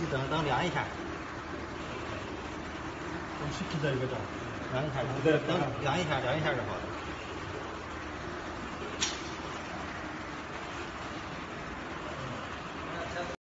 你等等量一下，我去一个秤，量一下，等一下，一下就好。